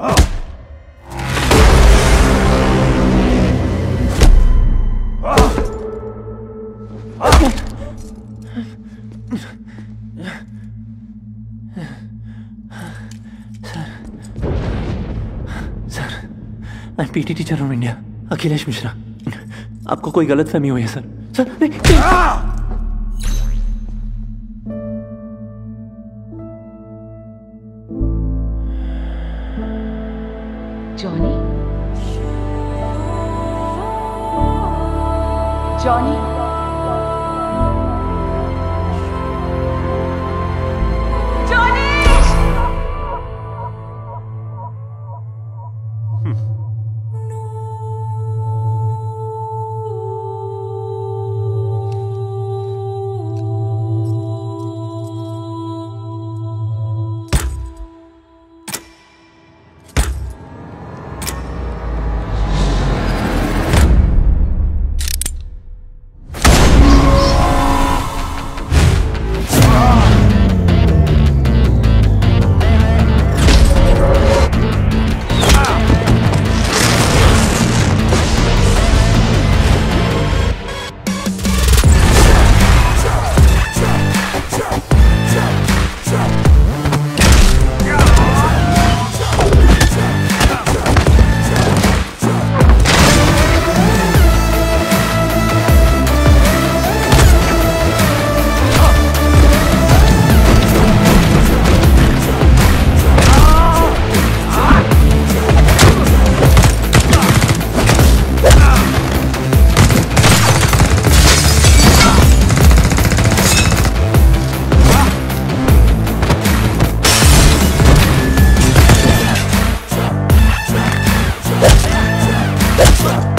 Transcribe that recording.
मैं PT teacher हूँ India. Akhilesh Mishra. आपको कोई गलत फहमी हुई है सर? सर नहीं, नहीं। Johnny? Johnny? Let's go.